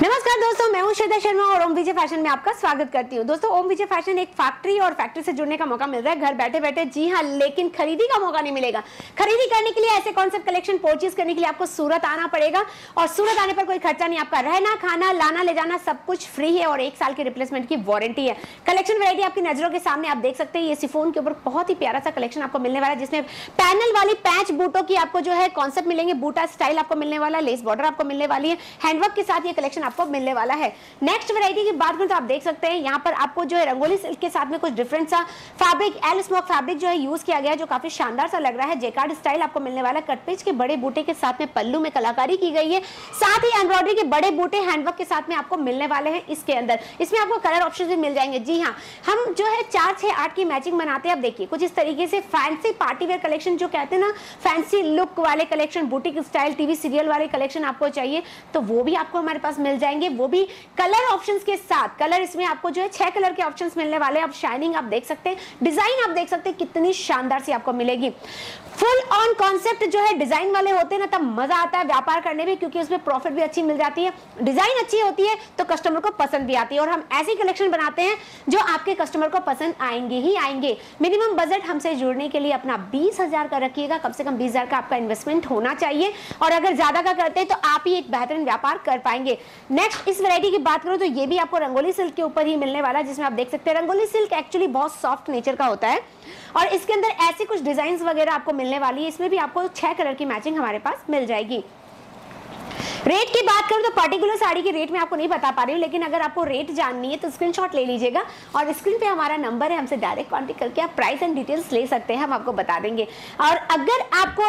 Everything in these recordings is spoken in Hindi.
Nada नमस्कार दोस्तों, मैं हूँ श्वेता शर्मा और ओम विजय फ़ैशन में आपका स्वागत करती हूँ। दोस्तों, ओम विजय फ़ैशन एक फैक्ट्री और फैक्ट्री से जुड़ने का मौका मिल रहा है। घर बैठे बैठे जी हाँ लेकिन खरीदी का मौका नहीं मिलेगा। खरीदी करने के लिए ऐसे कॉन्सेप्ट कलेक्शन परचेज करने के लिए आपको सूरत आना पड़ेगा। और सूरत आने पर कोई खर्चा नहीं, आपका रहना, खाना, लाना, ले जाना सब कुछ फ्री है और एक साल की रिप्लेसमेंट की वारंटी है। कलेक्शन वेरायटी आपकी नज़रों के सामने आप देख सकते हैं। ये सिफोन के ऊपर बहुत ही प्यारा सा कलेक्शन आपको मिलने वाला है, जिसमें पैनल वाली पैच बूटों की आपको जो है कॉन्सेप्ट मिलेंगे। बूटा स्टाइल आपको मिलने वाला लेस बॉर्डर आपको मिलने वाली है। हैंडवर्क के साथ ये कलेक्शन आपको मिलने वाला है। नेक्स्ट वैरायटी की बात करूँ तो आप देख सकते हैं, यहाँ पर आपको जो है रंगोली सिल्क के साथ में कुछ डिफरेंट सा फैब्रिक एल स्मोक फैब्रिक जो है यूज़ किया गया जो काफ़ी शानदार सा लग रहा है। जेकार्ड स्टाइल आपको मिलने वाला कटपेज के बड़े बूटे के साथ में पल्लू में कलाकारी की गई है। साथ ही एम्ब्रॉयडरी के बड़े बूटे हैंडवर्क के साथ में आपको मिलने वाले हैं इसके अंदर। इसमें आपको कलर ऑप्शन भी मिल जाएँगे। जी हाँ हम जो है चार, छह, आठ की मैचिंग बनाते हैं। आप देखिए, कुछ इस तरीके से फैंसी पार्टी वेयर कलेक्शन जो कहते हैं ना फैंसी लुक वाले collection boutique style TV serial वाले कलेक्शन आपको चाहिए तो वो भी आपको हमारे पास मिल जाएँगे। वो भी कलर ऑप्शन के साथ। कलर इसमें आपको जो है छह कलर के ऑप्शंस मिलने वाले आप शाइनिंग आप देख सकते हैं। डिज़ाइन आप देख सकते हैं, कितनी शानदार सी आपको मिलेगी। फुल ऑन कॉन्सेप्ट जो है डिज़ाइन वाले होते हैं ना, तब मज़ा आता है व्यापार करने में, क्योंकि उसमें प्रॉफिट भी अच्छी मिल जाती है। डिज़ाइन अच्छी होती है तो कस्टमर को पसंद भी आती है। और हम ऐसी कलेक्शन बनाते हैं, जो आपके कस्टमर को पसंद आएँगे ही आएँगे। मिनिमम बजट हमसे जुड़ने के लिए अपना बीस हज़ार का रखिएगा। कम से कम बीस का आपका इन्वेस्टमेंट होना चाहिए। और अगर ज़्यादा का करते हैं तो आप ही एक बेहतरीन व्यापार कर पाएँगे। नेक्स्ट इस वैरायटी की बात करूँ तो ये भी आपको रंगोली सिल्क के ऊपर ही मिलने वाला है, जिसमें आप देख सकते हैं। रंगोली सिल्क एक्चुअली बहुत सॉफ्ट नेचर का होता है। और इसके अंदर ऐसी कुछ डिज़ाइन वगैरह आपको मिलने वाली है, इसमें भी आपको छह कलर की मैचिंग हमारे पास मिल जाएगी। रेट की बात करूँ तो पर्टिकुलर साड़ी की रेट में आपको नहीं बता पा रही हूँ, लेकिन अगर आपको रेट जाननी है तो स्क्रीनशॉट ले लीजिएगा। और स्क्रीन पे हमारा नंबर है, हमसे डायरेक्ट कॉन्टेक्ट करके आप प्राइस एंड डिटेल्स ले सकते हैं, हम आपको बता देंगे। और अगर आपको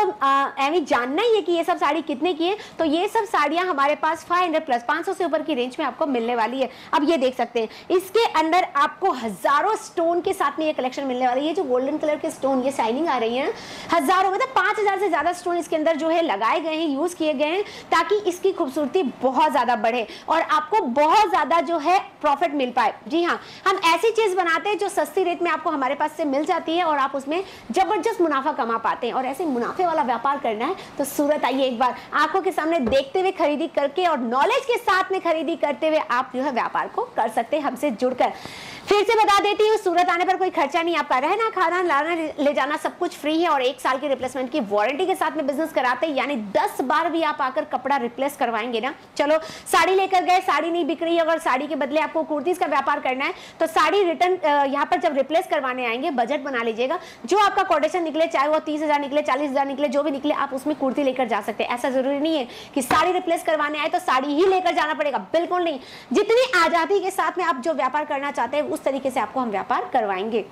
एवं जानना ही है कि ये सब साड़ी कितने की है तो ये सब साड़ियाँ हमारे पास फाइव प्लस पाँच से ऊपर की रेंज में आपको मिलने वाली है। अब ये देख सकते हैं, इसके अंदर आपको हज़ारों स्टोन के साथ में ये कलेक्शन मिलने वाली है। जो गोल्डन कलर के स्टोन ये शाइनिंग आ रही है, हज़ारों मतलब पाँच से ज़्यादा स्टोन इसके अंदर जो है लगाए गए हैं यूज़ किए गए हैं, ताकि इस इसकी खूबसूरती बहुत ज़्यादा बढ़े और आपको बहुत ज़्यादा जो है प्रॉफिट मिल पाए। जी हाँ हम ऐसी चीज़ बनाते हैं जो सस्ती रेट में आपको हमारे पास से मिल जाती है और आप उसमें ज़बरदस्त मुनाफा कमा पाते हैं। और ऐसे मुनाफे वाला व्यापार करना है तो सूरत आइए एक बार आँखों के सामने देखते हुए खरीदी करके और नॉलेज के साथ में खरीदी करते हुए आप जो है व्यापार को कर सकते हैं हमसे जुड़कर। फिर से बता देती हूँ, सूरत आने पर कोई खर्चा नहीं, आपका रहना, खाना, लाना, ले जाना सब कुछ फ्री है और एक साल की रिप्लेसमेंट की वारंटी के साथ में बिज़नेस कराते हैं। यानी दस बार भी आप आकर कपड़ा रिप्लेस करवाएँगे ना? चलो, साड़ी लेकर गए, साड़ी नहीं बिक रही अगर साड़ी के बदले आपको कुर्तीज का व्यापार करना है तो साड़ी रिटर्न यहाँ पर जब रिप्लेस करवाने आएँगे बजट बना लीजिएगा। जो आपका कोटेशन निकले, चाहे वो तीस निकले, चालीस निकले, जो भी निकले, आप उसमें कुर्ती लेकर जा सकते हैं। ऐसा ज़रूरी नहीं है कि साड़ी रिप्लेस करवाने आए तो साड़ी ही लेकर जाना पड़ेगा। बिल्कुल नहीं। जितनी आज़ादी के साथ में आप जो व्यापार करना चाहते हैं, उस तरीके से आपको हम व्यापार करवाएँगे।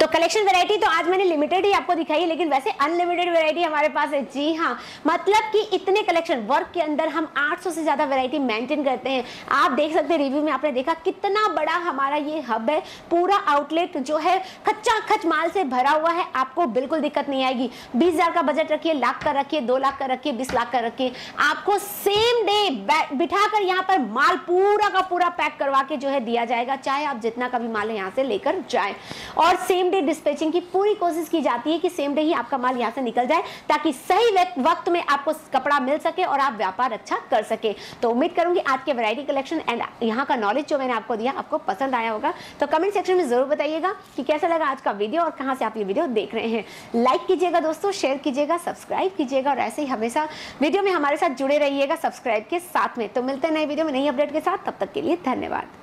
तो कलेक्शन वैरायटी तो आज मैंने लिमिटेड ही आपको दिखाई, लेकिन वैसे अनलिमिटेड वैरायटी हमारे पास है। जी हाँ मतलब कि इतने कलेक्शन वर्क के अंदर हम 800 से ज़्यादा वैरायटी मेंटेन करते हैं। आप देख सकते हैं रिव्यू में आपने देखा कितना बड़ा हमारा ये हब है। पूरा आउटलेट जो है खच्चा खच माल से भरा हुआ है। आपको बिल्कुल दिक्कत नहीं आएगी। बीस का बजट रखिए, लाख का रखिए, दो लाख का रखिए, बीस लाख का रखिए। आपको सेम डे बिठाकर यहाँ पर माल पूरा का पूरा पैक करवा के जो है दिया जाएगा, चाहे आप जितना का भी माल यहाँ से लेकर जाए। और डे डिस्पैचिंग की पूरी कोशिश की जाती है कि सेम डे ही आपका माल यहाँ से निकल जाए, ताकि सही वक्त में आपको कपड़ा मिल सके और आप व्यापार अच्छा कर सके। तो उम्मीद करूँगी आज के वैरायटी कलेक्शन एंड यहाँ का नॉलेज जो मैंने आपको दिया, आपको पसंद आया होगा। तो कमेंट सेक्शन में ज़रूर बताइएगा कि कैसा लगा आज का वीडियो और कहाँ से आप ये वीडियो देख रहे हैं। लाइक कीजिएगा दोस्तों शेयर कीजिएगा सब्सक्राइब कीजिएगा और ऐसे ही हमेशा वीडियो में हमारे साथ जुड़े रहिएगा सब्सक्राइब के साथ में। तो मिलते हैं नए वीडियो में नई अपडेट के साथ। तब तक के लिए धन्यवाद।